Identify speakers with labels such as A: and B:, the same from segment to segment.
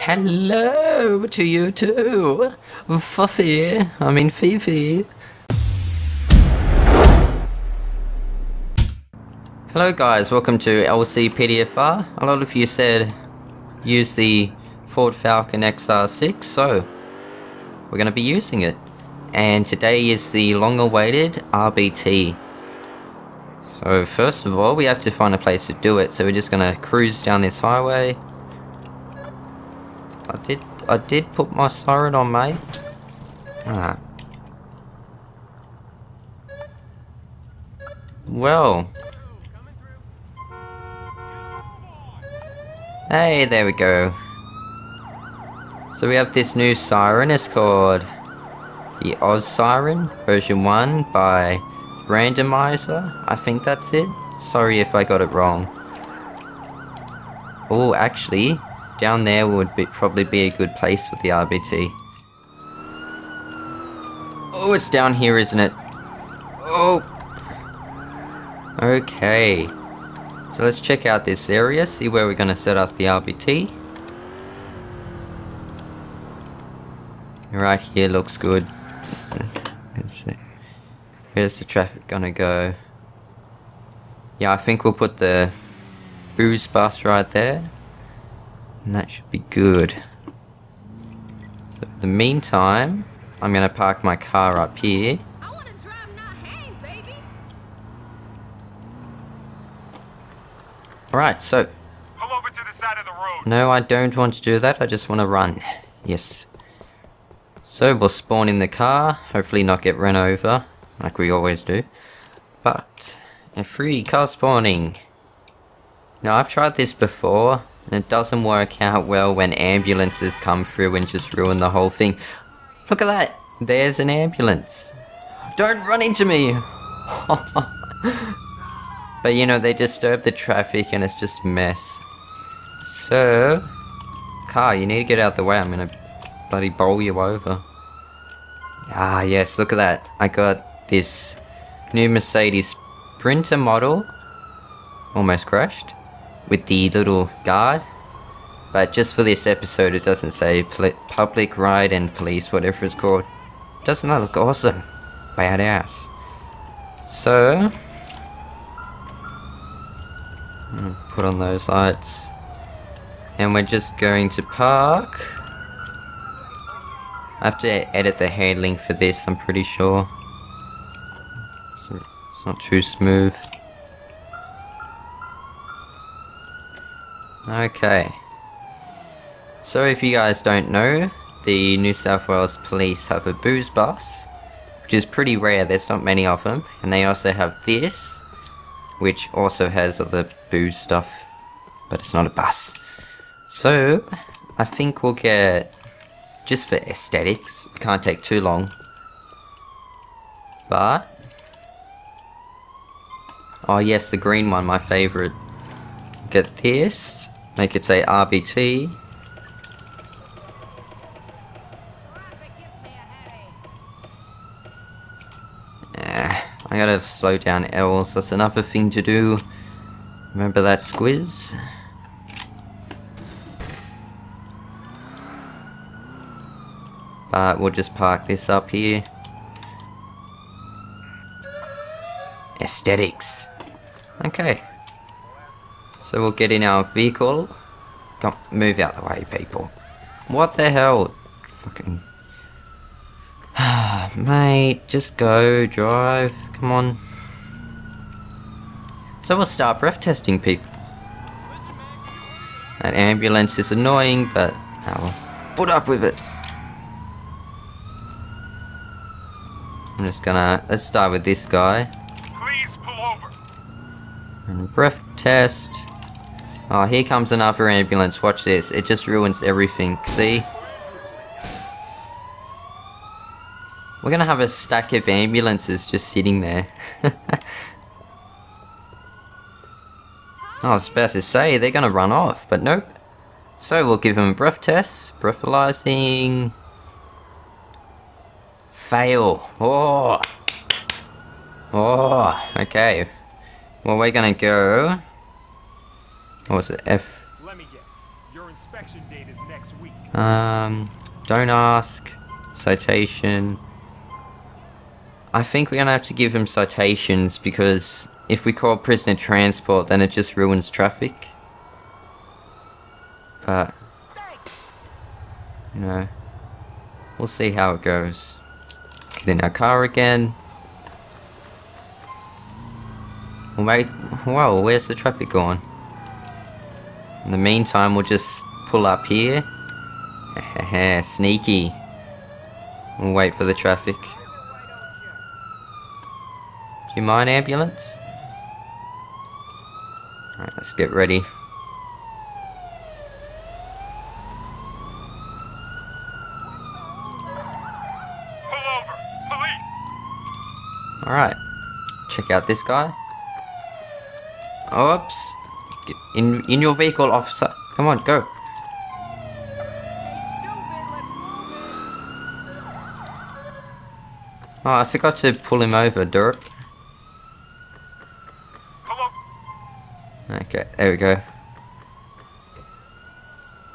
A: Hello to you too, Fuffy. I mean Fifi. Hello guys, welcome to LCPDFR. A lot of you said use the Ford Falcon XR6, so we're going to be using it. And today is the long-awaited RBT. So first of all, we have to find a place to do it, so we're just going to cruise down this highway. I did, I did put my siren on, mate. Ah. Well. Hey, there we go. So we have this new siren, it's called the Oz Siren, version 1 by Randomizer, I think that's it. Sorry if I got it wrong. Oh, actually, down there would be, probably be a good place for the RBT. Oh, it's down here, isn't it? Oh! Okay. So let's check out this area, see where we're going to set up the RBT. Right here looks good. Let's see. Where's the traffic gonna go? Yeah, I think we'll put the booze bus right there. And that should be good. So in the meantime, I'm gonna park my car up here. Alright, so.
B: Pull over to the side of the road.
A: No, I don't want to do that. I just want to run. Yes. So we'll spawn in the car, hopefully not get run over, like we always do. But, a free car spawning. Now I've tried this before, and it doesn't work out well when ambulances come through and just ruin the whole thing. Look at that! There's an ambulance. Don't run into me! but you know, they disturb the traffic and it's just a mess. So, car, you need to get out of the way, I'm gonna bloody bowl you over. Ah, yes, look at that. I got this new Mercedes Sprinter model. Almost crashed. With the little guard. But just for this episode, it doesn't say public ride and police, whatever it's called. Doesn't that look awesome? Badass. So, hmm, put on those lights. And we're just going to park. I have to edit the handling for this, I'm pretty sure. It's not too smooth. Okay. So if you guys don't know, the New South Wales Police have a booze bus, which is pretty rare, there's not many of them. And they also have this, which also has other booze stuff, but it's not a bus. So, I think we'll get just for aesthetics. It can't take too long. But... Oh yes, the green one, my favourite. Get this. Make it say RBT. Eh, I gotta slow down L's, that's another thing to do. Remember that squiz? But we'll just park this up here. Aesthetics. Okay. So we'll get in our vehicle. Come, move out the way, people. What the hell? Fucking... Mate, just go, drive. Come on. So we'll start breath testing, people. That ambulance is annoying, but... Oh I will put up with it. I'm just gonna, let's start with this guy.
B: Please pull over.
A: And breath test. Oh, here comes another ambulance. Watch this. It just ruins everything. See? We're gonna have a stack of ambulances just sitting there. I was about to say, they're gonna run off, but nope. So we'll give them a breath test. Breathalyzing. Fail. Oh. Oh, okay. Well, we're gonna go... What was it? F...
B: Let me guess. You're inspection date is next week.
A: Um, don't ask. Citation. I think we're gonna have to give him citations because if we call prisoner transport, then it just ruins traffic. But, you know, we'll see how it goes. Get in our car again. Well, wait, whoa, where's the traffic going? In the meantime, we'll just pull up here. Sneaky. We'll wait for the traffic. Do you mind ambulance? Alright, let's get ready. Alright. Check out this guy. Oops. In in your vehicle, officer. Come on, go. Oh, I forgot to pull him over,
B: over!
A: Okay, there we go.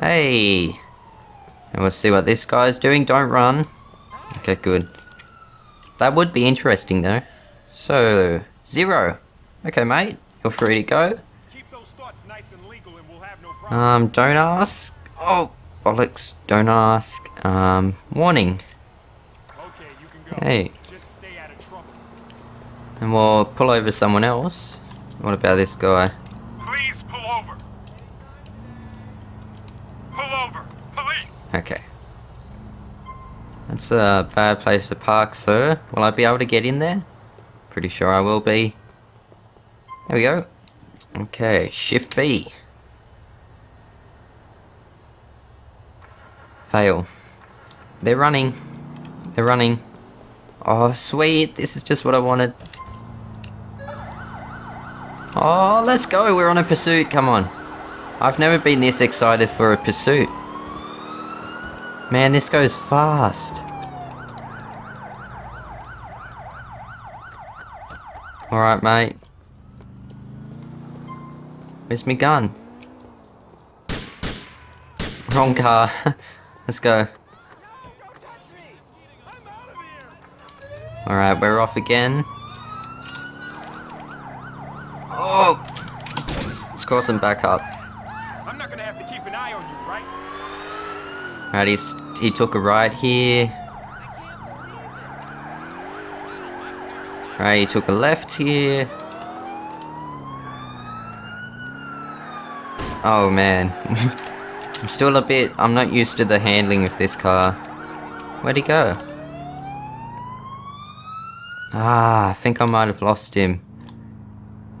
A: Hey! And we'll see what this guy's doing. Don't run. Okay, good. That would be interesting, though. So, zero. Okay, mate. You're free to go. Um, don't ask. Oh, bollocks. Don't ask. Um, warning.
B: okay, you can go.
A: Hey.
B: Just stay out of trouble.
A: And we'll pull over someone else. What about this guy?
B: Please pull over. Pull over! Police!
A: Okay. That's a bad place to park, sir. Will I be able to get in there? Pretty sure I will be. There we go. Okay, shift B. Fail. They're running. They're running. Oh, sweet. This is just what I wanted. Oh, let's go. We're on a pursuit. Come on. I've never been this excited for a pursuit. Man, this goes fast. Alright, mate. Where's my gun? Wrong car. Let's go. Alright, we're off again. Oh! Let's cross him back up.
B: I'm not gonna have to keep an eye on you, right?
A: Right, he's, he took a right here. Right, he took a left here. Oh man. I'm still a bit, I'm not used to the handling of this car. Where'd he go? Ah, I think I might have lost him.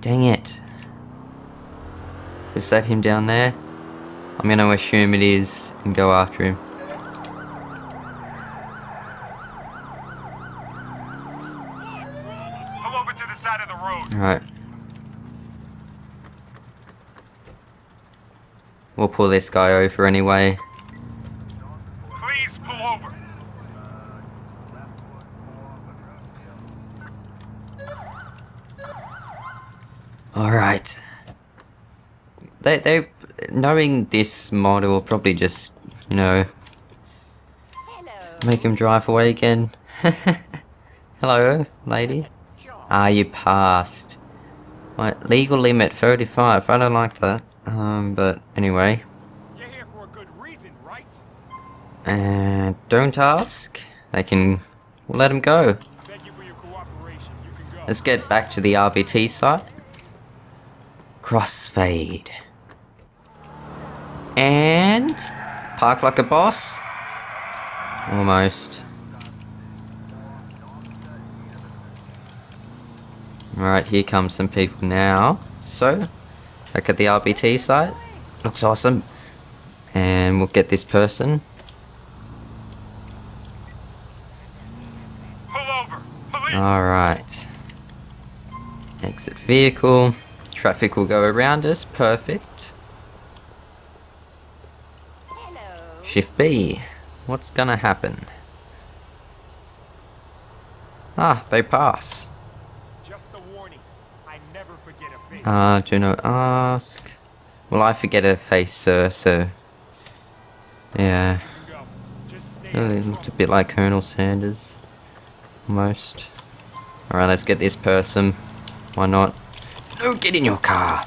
A: Dang it. Was that him down there? I'm gonna assume it is and go after him.
B: Pull over to the side of the road.
A: Alright. We'll pull this guy over anyway.
B: Please pull over.
A: Alright. They, they, knowing this model will probably just, you know, make him drive away again. Hello, lady. Ah, you passed. What, legal limit 35. I don't like that. Um, but anyway.
B: You're here for a good reason, right?
A: And don't ask. They can we'll let him go.
B: Thank you for your cooperation. You can go.
A: Let's get back to the RBT site. Crossfade. And park like a boss. Almost. Alright, here comes some people now. So, back at the RBT site. Looks awesome. And we'll get this person. Alright. Exit vehicle. Traffic will go around us. Perfect. Shift B. What's gonna happen? Ah, they pass.
B: Just a warning. I never
A: Uh, do not ask. Well, I forget a face, sir, so Yeah, really looked a bit like Colonel Sanders. Almost. Alright, let's get this person. Why not? No, get in your car!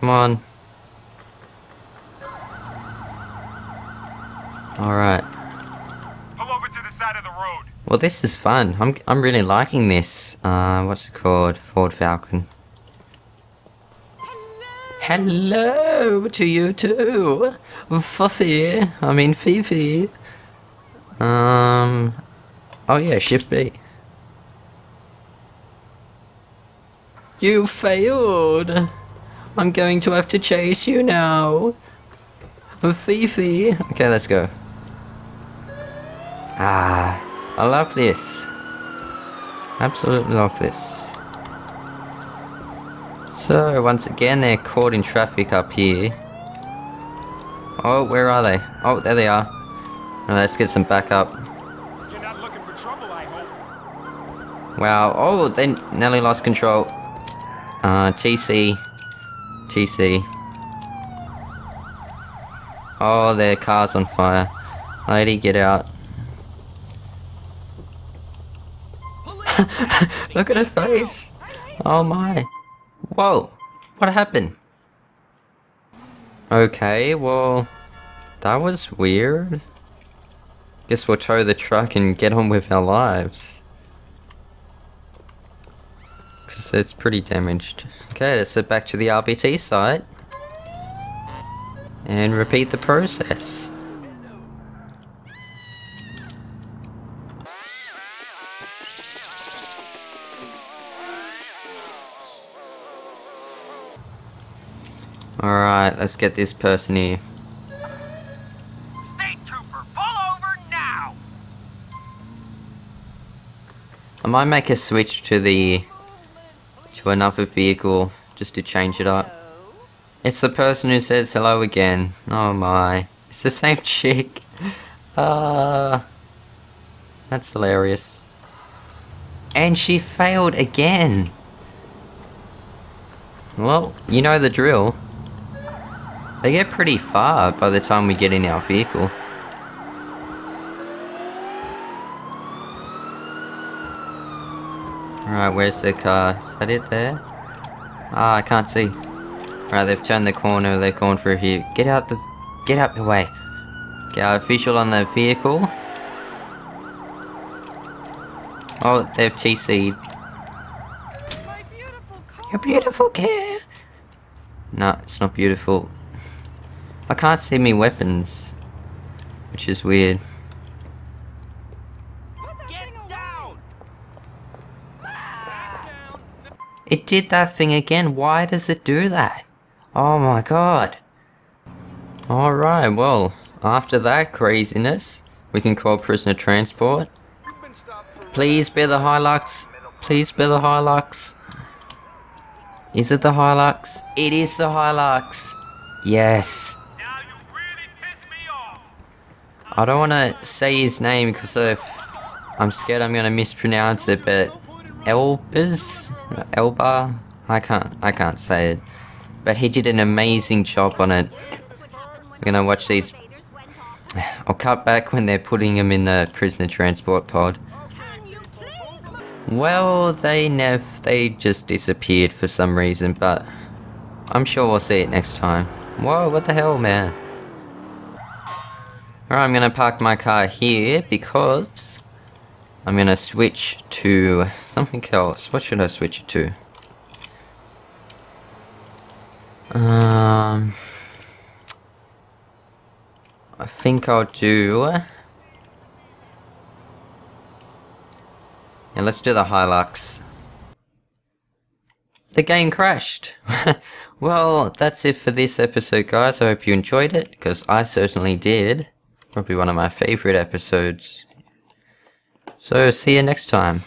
A: Come on. Alright.
B: Pull over to the side of the road.
A: Well, this is fun. I'm, I'm really liking this. Uh, what's it called? Ford Falcon. Hello to you too, Fuffy. I mean Fifi. Um. Oh yeah, Shift B. You failed. I'm going to have to chase you now. Fifi. Okay, let's go. Ah, I love this. Absolutely love this. So, once again, they're caught in traffic up here. Oh, where are they? Oh, there they are. Now let's get some backup.
B: You're not looking for trouble, I hope.
A: Wow. Oh, they nearly lost control. Uh, TC. TC. Oh, their car's on fire. Lady, get out. Look at her face. Oh my. Whoa. What happened? Okay, well, that was weird. Guess we'll tow the truck and get on with our lives. Because it's pretty damaged. Okay, let's head back to the RBT site. And repeat the process. Alright, let's get this person here.
C: State Trooper, pull over now!
A: I might make a switch to the to another vehicle just to change it up. It's the person who says hello again. Oh my. It's the same chick. Uh That's hilarious. And she failed again. Well, you know the drill. They get pretty far by the time we get in our vehicle. Alright, where's the car? Is that it there? Ah, I can't see. Alright, they've turned the corner, they're going through here. Get out the... Get out the way. Get our official on the vehicle. Oh, they've TC'd.
C: My beautiful car.
A: Your beautiful car. No, it's not beautiful. I can't see me weapons. Which is weird.
C: Get down!
A: It did that thing again. Why does it do that? Oh my god. Alright, well, after that craziness, we can call prisoner transport.
B: You've been stopped for
A: Please be the Hilux. Please be the Hilux. Is it the Hilux? It is the Hilux. Yes.
C: Now you really pissed me off!
A: I don't want to say his name because I'm scared I'm going to mispronounce it, but Elbers? Elba? I can't, I can't say it. But he did an amazing job on it. We're going to watch these. I'll cut back when they're putting him in the prisoner transport pod. Well, they nev they just disappeared for some reason, but I'm sure we'll see it next time. Whoa, what the hell, man? Alright, I'm gonna park my car here because I'm gonna switch to something else. What should I switch it to? Um, I think I'll do. Yeah, let's do the Hilux. The game crashed. well, that's it for this episode, guys. I hope you enjoyed it, because I certainly did. Probably one of my favorite episodes. So, see you next time.